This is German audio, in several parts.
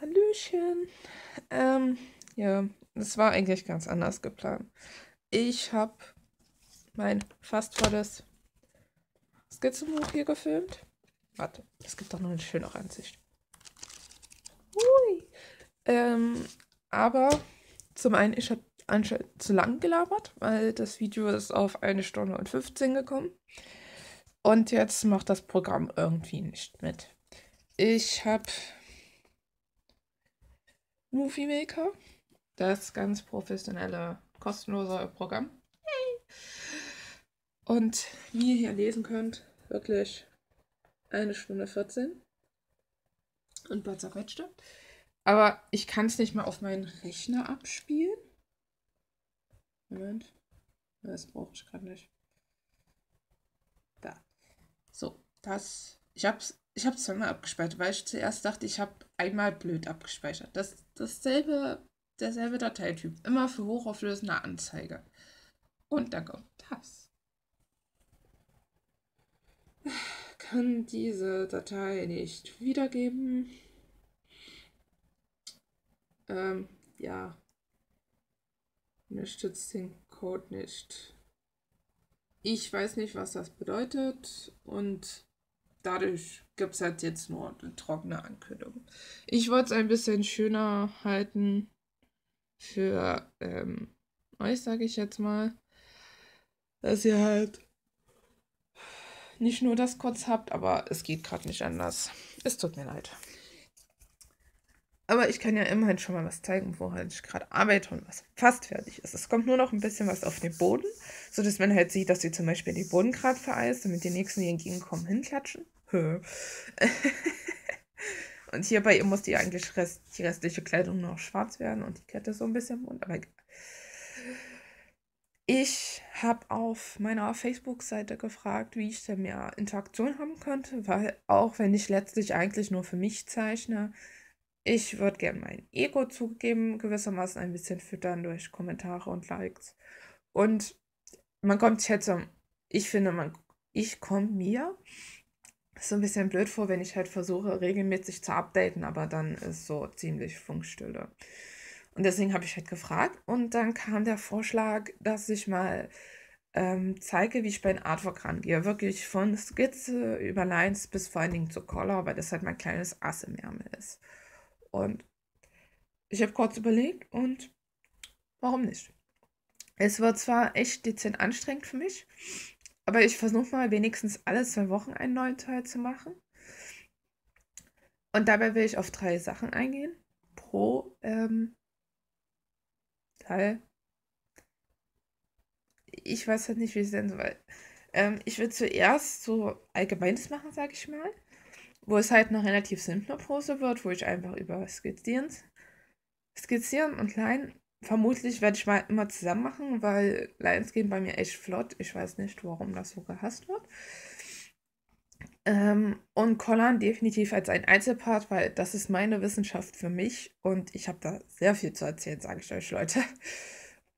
Hallöchen. Ähm, ja, es war eigentlich ganz anders geplant. Ich habe mein fast volles Skizzenbuch hier gefilmt. Warte, es gibt doch noch eine schönere Ansicht. Hui. Ähm, aber zum einen, ich habe anscheinend zu lang gelabert, weil das Video ist auf eine Stunde und 15 gekommen. Und jetzt macht das Programm irgendwie nicht mit. Ich habe Movie Maker, das ganz professionelle, kostenlose Programm. Und wie ihr hier lesen könnt, wirklich eine Stunde 14 und ein paar zerquetschte. Aber ich kann es nicht mal auf meinen Rechner abspielen. Moment. Das brauche ich gerade nicht. Da. So, das. Ich hab's, ich hab's zweimal abgespeichert, weil ich zuerst dachte, ich habe einmal blöd abgespeichert. Das, dasselbe, derselbe Dateityp. Immer für hochauflösende Anzeige. Und dann kommt das. Kann diese Datei nicht wiedergeben. Ähm, ja. Unterstützt den Code nicht. Ich weiß nicht, was das bedeutet und dadurch gibt es halt jetzt nur eine trockene Ankündigung. Ich wollte es ein bisschen schöner halten für ähm, euch, sage ich jetzt mal, dass ihr halt nicht nur das kurz habt, aber es geht gerade nicht anders. Es tut mir leid. Aber ich kann ja immerhin schon mal was zeigen, wo halt ich gerade arbeite und was fast fertig ist. Es kommt nur noch ein bisschen was auf den Boden, sodass man halt sieht, dass sie zum Beispiel die Boden gerade vereist, damit die nächsten, die entgegenkommen, hinklatschen. und hier bei ihr muss die eigentlich Rest, die restliche Kleidung noch schwarz werden und die Kette so ein bisschen bunt, aber. Ich habe auf meiner Facebook-Seite gefragt, wie ich denn mehr Interaktion haben könnte, weil auch wenn ich letztlich eigentlich nur für mich zeichne, ich würde gerne mein Ego zugeben, gewissermaßen ein bisschen füttern durch Kommentare und Likes. Und man kommt jetzt ich finde, man, ich komme mir so ein bisschen blöd vor, wenn ich halt versuche, regelmäßig zu updaten, aber dann ist so ziemlich Funkstille. Und deswegen habe ich halt gefragt und dann kam der Vorschlag, dass ich mal ähm, zeige, wie ich bei den Artwork rangehe. Wirklich von Skizze über Lines bis vor allen Dingen zu Color, weil das halt mein kleines Ass im Ärmel ist. Und ich habe kurz überlegt und warum nicht? Es wird zwar echt dezent anstrengend für mich, aber ich versuche mal wenigstens alle zwei Wochen einen neuen Teil zu machen. Und dabei will ich auf drei Sachen eingehen pro ähm, Teil. Ich weiß halt nicht, wie es denn so weit. Ähm, ich will zuerst so Allgemeines machen, sag ich mal wo es halt noch relativ simple Pose wird, wo ich einfach über Skizzieren, Skizzieren und Line, vermutlich werde ich mal immer zusammen machen, weil Lines gehen bei mir echt flott. Ich weiß nicht, warum das so gehasst wird. Ähm, und Collern definitiv als ein Einzelpart, weil das ist meine Wissenschaft für mich und ich habe da sehr viel zu erzählen, sage ich euch, Leute.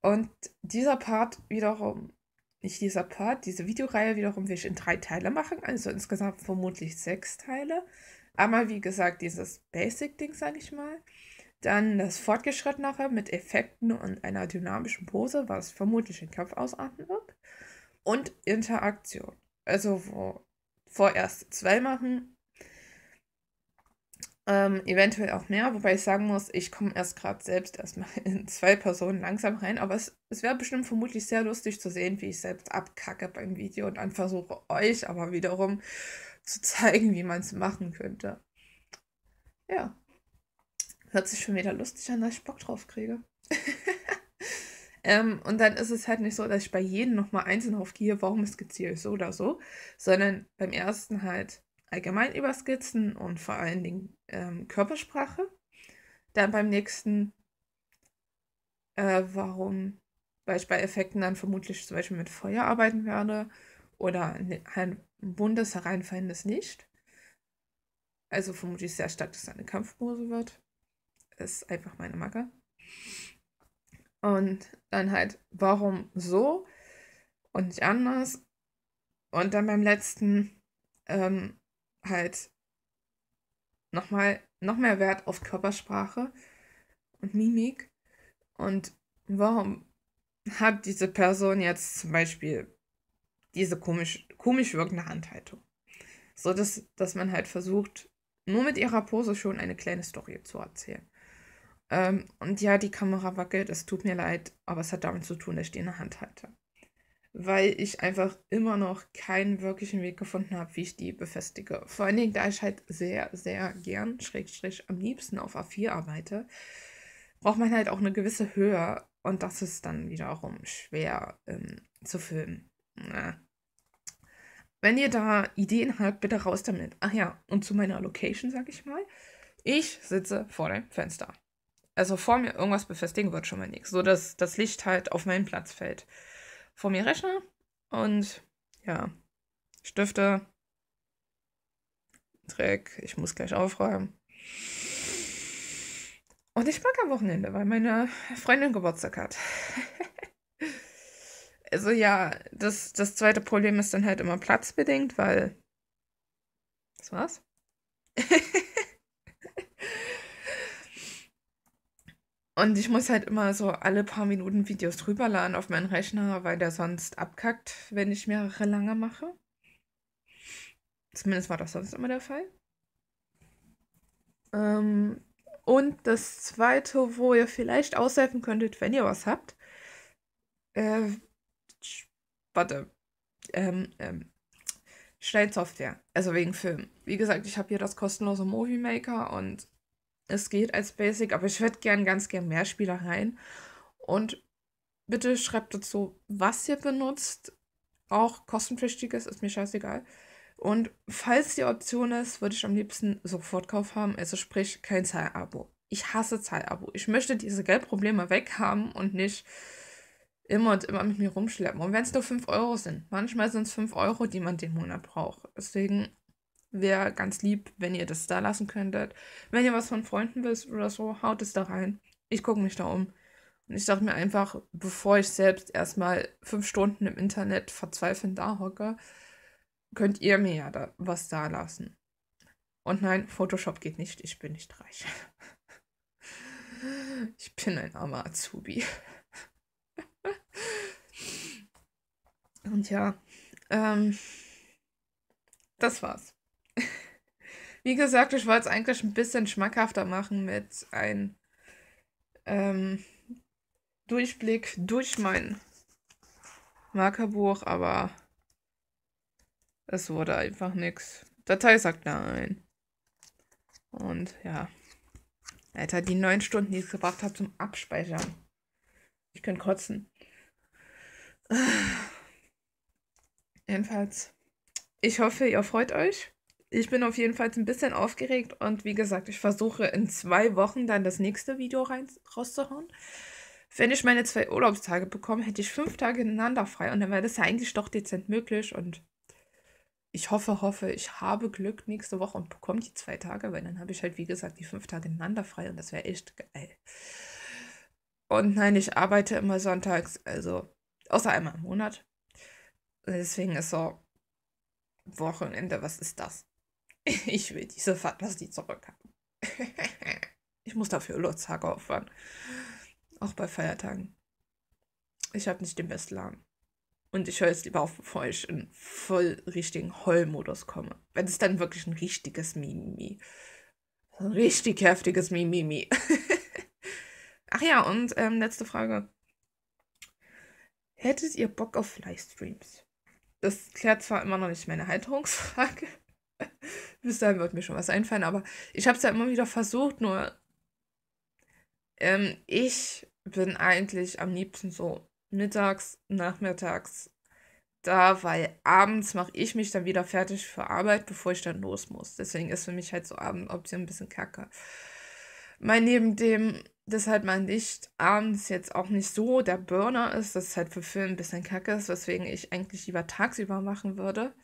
Und dieser Part wiederum ich dieser Part, diese Videoreihe wiederum will ich in drei Teile machen, also insgesamt vermutlich sechs Teile. Einmal, wie gesagt, dieses Basic-Ding, sage ich mal. Dann das Fortgeschrittenere mit Effekten und einer dynamischen Pose, was vermutlich den Kampf ausarten wird. Und Interaktion. Also, wo vorerst zwei machen, ähm, eventuell auch mehr, wobei ich sagen muss, ich komme erst gerade selbst erstmal in zwei Personen langsam rein, aber es, es wäre bestimmt vermutlich sehr lustig zu sehen, wie ich selbst abkacke beim Video und dann versuche euch aber wiederum zu zeigen, wie man es machen könnte. Ja. Hört sich schon wieder lustig an, dass ich Bock drauf kriege. ähm, und dann ist es halt nicht so, dass ich bei jedem nochmal einzeln aufgehe, warum ist gezielt so oder so, sondern beim ersten halt allgemein über Skizzen und vor allen Dingen ähm, Körpersprache. Dann beim nächsten, äh, warum, weil ich bei Effekten dann vermutlich zum Beispiel mit Feuer arbeiten werde oder ein buntes, hereinfallendes Licht. Also vermutlich sehr stark, dass es eine Kampfpose wird. Ist einfach meine Macke. Und dann halt, warum so und nicht anders. Und dann beim letzten, ähm, halt nochmal noch mehr Wert auf Körpersprache und Mimik. Und warum hat diese Person jetzt zum Beispiel diese komisch, komisch wirkende Handhaltung? So dass, dass man halt versucht, nur mit ihrer Pose schon eine kleine Story zu erzählen. Ähm, und ja, die Kamera wackelt, es tut mir leid, aber es hat damit zu tun, dass ich die in der Hand halte. Weil ich einfach immer noch keinen wirklichen Weg gefunden habe, wie ich die befestige. Vor allen Dingen, da ich halt sehr, sehr gern, schräg, schräg, am liebsten auf A4 arbeite, braucht man halt auch eine gewisse Höhe und das ist dann wiederum schwer ähm, zu filmen. Na. Wenn ihr da Ideen habt, bitte raus damit. Ach ja, und zu meiner Location, sag ich mal. Ich sitze vor dem Fenster. Also vor mir irgendwas befestigen wird schon mal nichts. So dass das Licht halt auf meinen Platz fällt. Vor mir Rechner und ja, Stifte, Dreck, ich muss gleich aufräumen. Und ich mag am Wochenende, weil meine Freundin Geburtstag hat. also ja, das, das zweite Problem ist dann halt immer platzbedingt, weil. Das war's. Und ich muss halt immer so alle paar Minuten Videos drüber laden auf meinen Rechner, weil der sonst abkackt, wenn ich mehrere lange mache. Zumindest war das sonst immer der Fall. Ähm, und das zweite, wo ihr vielleicht aushelfen könntet, wenn ihr was habt. Äh, warte. Ähm, ähm, Schneidsoftware. Also wegen Film. Wie gesagt, ich habe hier das kostenlose Movie Maker und es geht als Basic, aber ich würde gern ganz gern mehr Spielereien. Und bitte schreibt dazu, was ihr benutzt. Auch kostenpflichtiges ist mir scheißegal. Und falls die Option ist, würde ich am liebsten Sofortkauf haben, also sprich kein Zahlabo. Ich hasse Zahlabo. Ich möchte diese Geldprobleme weghaben und nicht immer und immer mit mir rumschleppen. Und wenn es nur 5 Euro sind, manchmal sind es 5 Euro, die man den Monat braucht. Deswegen Wäre ganz lieb, wenn ihr das da lassen könntet. Wenn ihr was von Freunden wisst oder so, haut es da rein. Ich gucke mich da um. Und ich dachte mir einfach, bevor ich selbst erstmal fünf Stunden im Internet verzweifelnd da hocke, könnt ihr mir ja da was da lassen. Und nein, Photoshop geht nicht, ich bin nicht reich. Ich bin ein armer Azubi. Und ja, ähm, das war's. Wie gesagt, ich wollte es eigentlich ein bisschen schmackhafter machen mit einem ähm, Durchblick durch mein Markerbuch, aber es wurde einfach nichts. Datei sagt nein. Und ja. Alter, die neun Stunden, die ich gebracht habe zum Abspeichern. Ich könnte kotzen. Jedenfalls, ich hoffe, ihr freut euch ich bin auf jeden Fall ein bisschen aufgeregt und wie gesagt, ich versuche in zwei Wochen dann das nächste Video rein, rauszuhauen. Wenn ich meine zwei Urlaubstage bekomme, hätte ich fünf Tage ineinander frei und dann wäre das ja eigentlich doch dezent möglich und ich hoffe, hoffe, ich habe Glück nächste Woche und bekomme die zwei Tage, weil dann habe ich halt, wie gesagt, die fünf Tage ineinander frei und das wäre echt geil. Und nein, ich arbeite immer sonntags, also außer einmal im Monat. Deswegen ist so Wochenende, was ist das? Ich will diese Fantasie zurückhaben. ich muss dafür Urlaubstage aufwand. Auch bei Feiertagen. Ich habe nicht den besten Laden. Und ich höre es lieber auf, bevor ich in voll richtigen Heulmodus komme. Wenn es dann wirklich ein richtiges Mimimi. Ein richtig heftiges Mimimi. Ach ja, und ähm, letzte Frage. Hättet ihr Bock auf Livestreams? Das klärt zwar immer noch nicht meine Halterungsfrage, bis dahin wird mir schon was einfallen, aber ich habe es ja immer wieder versucht, nur ähm, ich bin eigentlich am liebsten so mittags, nachmittags da, weil abends mache ich mich dann wieder fertig für Arbeit, bevor ich dann los muss. Deswegen ist für mich halt so Abendoption ein bisschen kacke. Weil neben dem, dass halt mein Licht abends jetzt auch nicht so der Burner ist, dass es halt für Film ein bisschen kacke ist, weswegen ich eigentlich lieber tagsüber machen würde.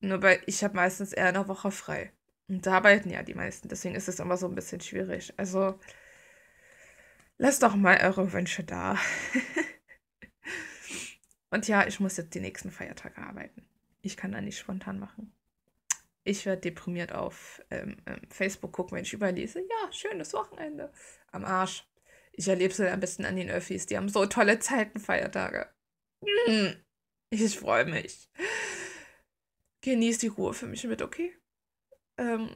Nur weil ich habe meistens eher eine Woche frei. Und da arbeiten ja die meisten. Deswegen ist es immer so ein bisschen schwierig. Also lasst doch mal eure Wünsche da. Und ja, ich muss jetzt die nächsten Feiertage arbeiten. Ich kann da nicht spontan machen. Ich werde deprimiert auf ähm, ähm, Facebook gucken, wenn ich überlese. Ja, schönes Wochenende. Am Arsch. Ich erlebe es am besten an den Öffis. Die haben so tolle Zeiten, Feiertage. Mm. Ich freue mich. Genießt die Ruhe für mich mit, okay? Ähm,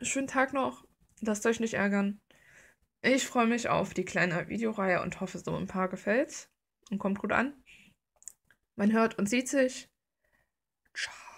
schönen Tag noch. Lasst euch nicht ärgern. Ich freue mich auf die kleine Videoreihe und hoffe, so ein paar gefällt's und kommt gut an. Man hört und sieht sich. Ciao.